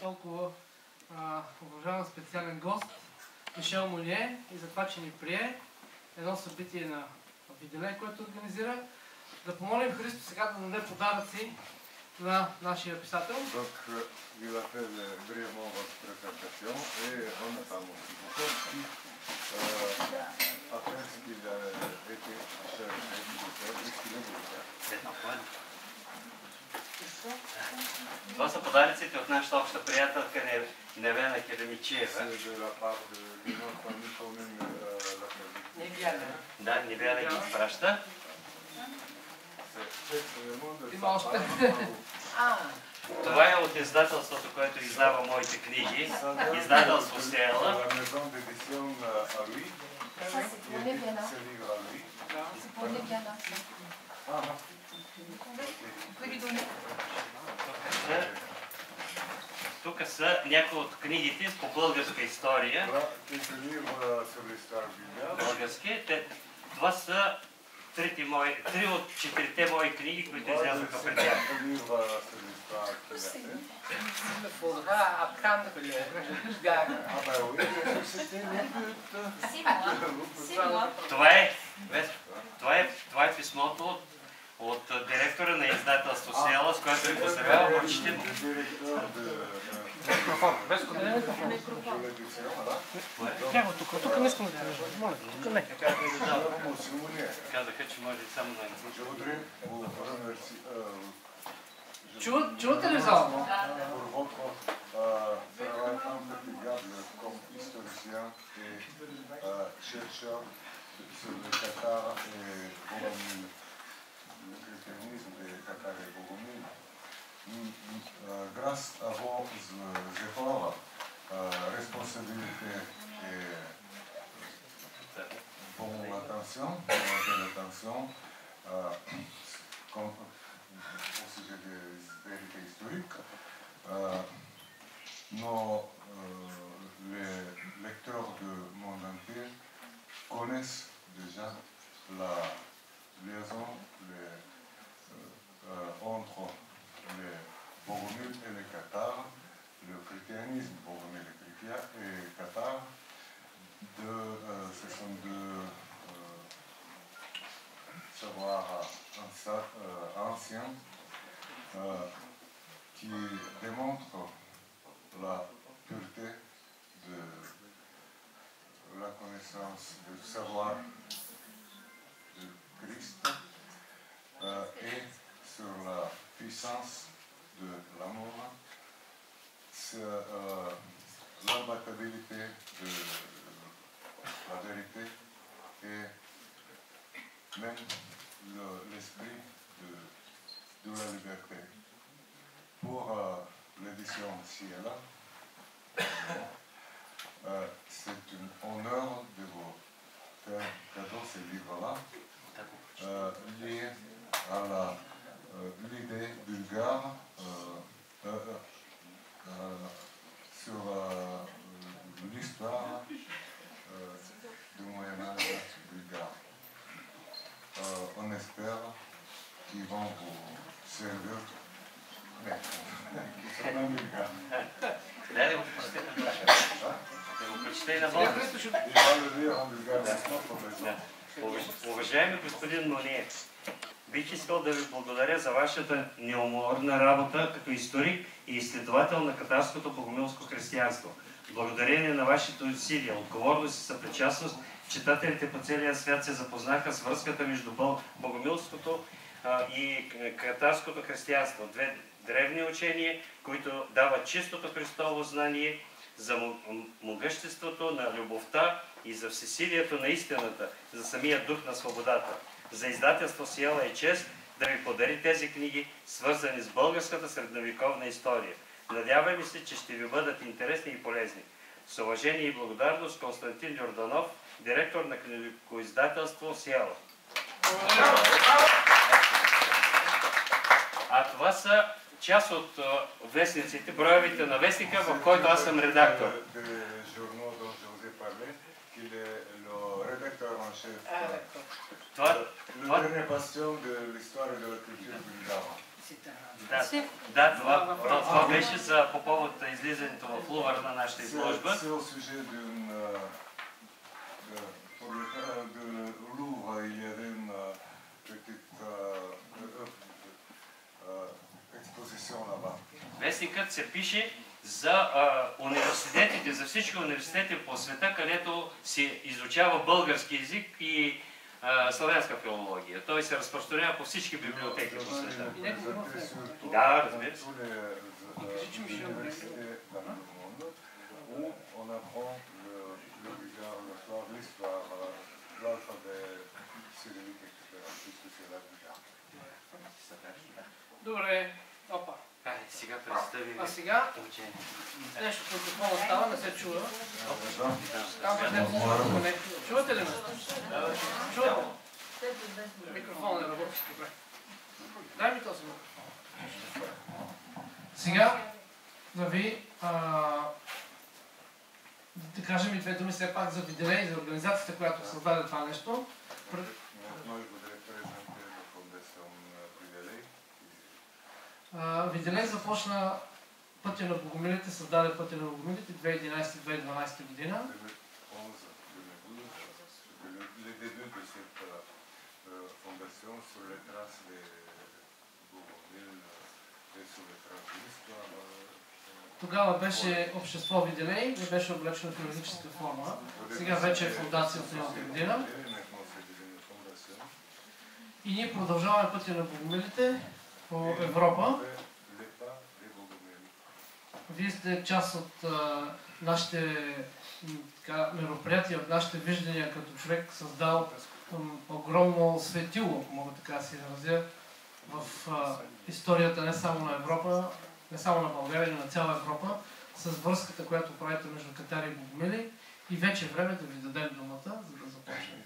толкова а, уважаван специален гост, Мишел Моние, и за това, че ни прие едно събитие на Виделе, което организира. Да помолим Христо сега да даде подаръци на нашия писател. Donc, euh, il a fait le- brièvement votre présentation et on attend aussi beaucoup. Puis, euh, après ce qu'il a été cherché qu'est-ce qu'il a voulu faire Това са подаръците от нашата обща приятелка Не- Невена Керемичиева. C'est de la part de, de notre ami commune, euh, la musique. Не гледа. Да, Невена ги изпраща. Това е от издателството, което издава моите книги. Издателство C'est Стела. la maison d'édition euh, à lui, Ah, Тук са някои от книгите по българска история. euh. Български. Това са трите мои, три от четирите мои книги, които излязоха преди тях. euh. Ah. Това е, това е, това е писмото от, от директора на издателство Села, с което ви поздравявам. Прочете Le го. directeur de, Без de l'édition, voilà. Няма тук, тук не искам да те Моля, тук не. Казаха, че може само на английски. чувате ли euh, Grâce à vos efforts, responsabilité et bonne attention, bonne attention au sujet des vérités historiques, les lecteurs du monde entier connaissent déjà la liaison, Et Qatar. De, euh, ce sont deux euh, savoirs ansa- euh, anciens euh, qui démontrent la pureté de la connaissance, du savoir de Christ et sur la puissance de l'amour, c'est l'imbattabilité de la vérité et même le- l'esprit de, de la liberté. Pour euh, l'édition Ciela, euh, c'est un honneur de vous faire cadeau ce livre-là, euh, lié à l'idée bulgare sur euh, l'histoire euh, du Moyen-Âge bulgare. Euh, on espère qu'ils vont vous servir. Mais, qu'ils sont en bulgare. Да, да го прочете. Да го прочете и на Сега български. Христо ще... Il va le lire en bulgare maintenant pour les Да. autres. Уваж- Уважаеми господин Мониев, Бих искал да ви благодаря за вашата неуморна работа като историк и изследовател на катарското богомилско християнство. Благодарение на вашите усилия, отговорност и съпричастност, читателите по целия свят се запознаха с връзката между богомилското и катарското християнство. Две древни учения, които дават чистото Христово знание за могъществото на любовта и за всесилието на истината, за самия дух на свободата. За издателство Сиела е чест да ви подари тези книги, свързани с българската средновековна история. Надяваме се, че ще ви бъдат интересни и полезни. С уважение и благодарност Константин Йорданов, директор на книгоиздателство Сиела. А това са част от вестниците, броевите на вестника, в който аз съм редактор. Des journaux dont je vous chef. D'accord. Това, Le това, dernier bastion de l'histoire et de la culture bulgare. Да, да това, това, това беше за, по повод излизането в Лувър на нашата изложба. C'est au sujet d'une. euh, euh, pour le cas de Louvre, il y avait une euh, petite euh, euh, euh, exposition là-bas. Вестникът се пише за а, университетите, за всички университети по света, където се изучава български язик и а, славянска филология. Той се разпространява по всички библиотеки по света. Да, разбира се. Добре. Сега представим А сега нещо по микрофона става, не се чува. Там е Чувате ли ме? Чувате? Микрофонът не работи добре. Дай ми този микрофон. Сега да ви да кажем и две думи все пак за Виделе и за организацията, която създаде това нещо. Пред- Moi, А, Виделе започна пътя на богомилите, създаде пътя на богомилите 2011-2012 година. 2011-2012, le début de cette fondation sur les traces de Bougainville et sur les traces de l'histoire. Тогава беше общество Виделей и беше облечено в юридическа форма. Сега вече е фундация от миналата година. И ние продължаваме пътя на богомилите по Европа. Сте част от а, нашите така, мероприятия, от нашите виждания като човек създал огромно светило, ако мога така да се изразя, в а, историята не само на Европа, не само на България, но на цяла Европа, с връзката, която правите между Катари и Богомили. И вече е време да ви дадем думата, за да започнем.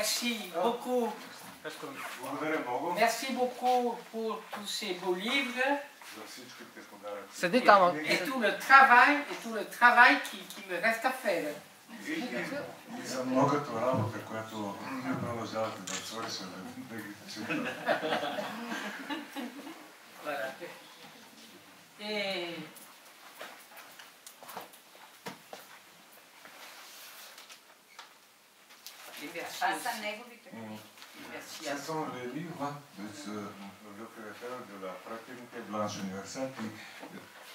Merci beaucoup. Merci beaucoup pour tous ces beaux livres. Et tout le travail, et tout le travail qui, me reste à faire. Et Ah, mm. Ce sont les livres de ce, le de la fraternité blanche universelle qui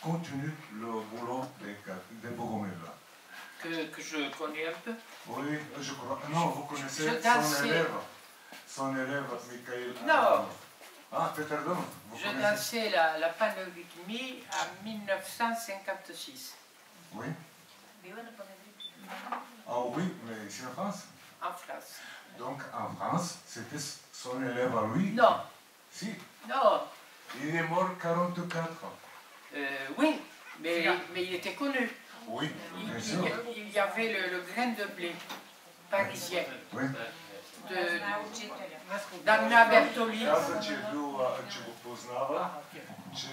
continue le boulot des, des Que, que, je connais un peu Oui, je crois. Non, vous connaissez son élève. Son élève, Michael. Euh, non. Ah, Peter Dom. Je dansais la, la panorhythmie en 1956. Oui. Ah oui, mais ici en France en France. Donc en France, c'était son élève à lui. Non, Si. non, Il est mort 44 ans. euh, oui, mais, mais il était connu. Oui, Il, bien il- sûr. il y avait le, le grain de blé parisien Oui. de Знае учителя. d'Anna Bertoli. Каза, че, е бил, а, че го познава, че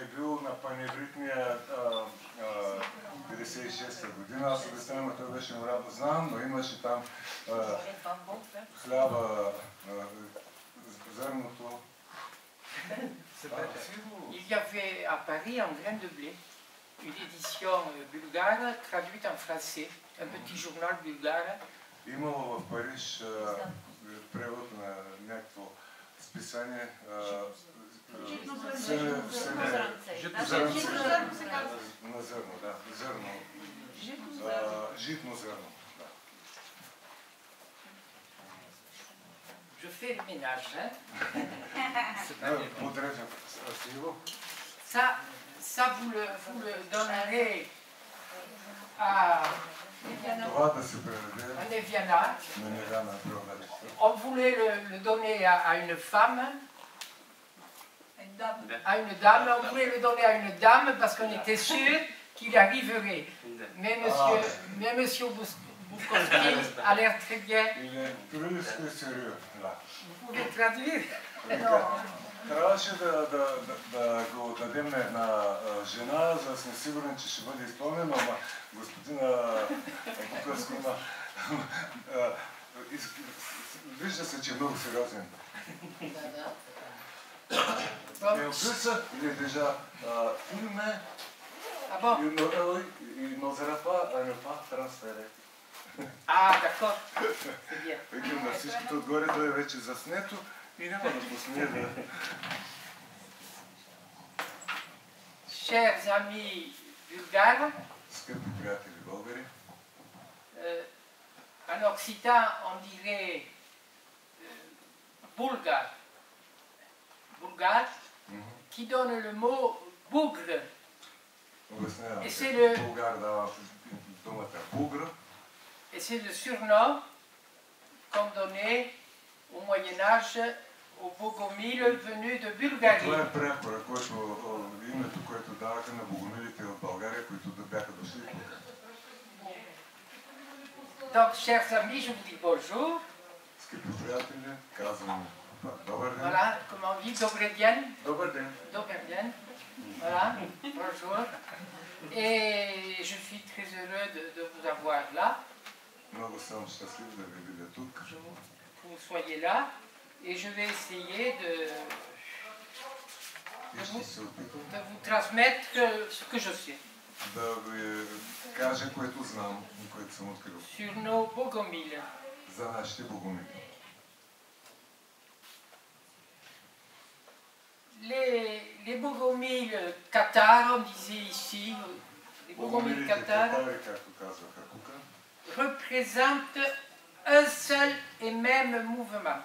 е бил на паневритния а, а, 56-та Година. Аз обяснявам, той беше мравно знам, но имаше там Е, хляба. А, сигурно. Il y avait à Paris en grain de blé une édition euh, bulgare traduite en français, un petit journal bulgare. Имало в Париж превод на някакво списание. Житно зърно. Житно Значи, зърно. На зърно, да. Зърно. Gîte Mouzerno. Je fais le ménage. Hein ça, ça vous le, vous le donnerez ah. à Neviana. On voulait le, donner à, à, une femme. À une dame, on voulait le donner à une dame parce qu'on était sûr qu'il arriverait. Mais monsieur, mais monsieur Bous- Bukowski a l'air très bien. Il est plus que sérieux, là. Vous pouvez traduire Трябваше да, да, да, да го дадем на една жена, за да сме сигурни, че ще бъде изпълнено, ама господина Букърски има... Вижда се, че е много сериозен. En plus, il est déjà euh, filmé, Ah bon il, il n'osera pas ne pas transférer. A, d'accord. Vidim da svi tu odgore, to je već za snetu i nema da poslijede. Chers amis bulgares, Skrbi prijatelji bulgari, euh, en occitan on dirait euh, bulgare, bulgare, mhm. qui donne le mot bougre. Et c'est le... Surnom qu'on donnait au Moyen Âge aux Bogomil venus de Bulgarie. Donc, chers amis, je vous dis bonjour. Скъпи приятели, казвам добър ден. Voilà, comment on dit, добре ден. Добър ден. Добре ден. Voilà, bonjour. Et je suis très heureux de, de vous avoir là, Много съм щастлив да ви видя тук. je vous- que vous soyez là. Et je vais essayer de, И ще се опитам de vous transmettre euh, ce que je sais да ви кажа, което знам и което съм открил sur nos bogomiles. за нашите богомили. les, les bogomiles cathares, on disait ici, les bogomiles cathares, représentent un seul et même mouvement.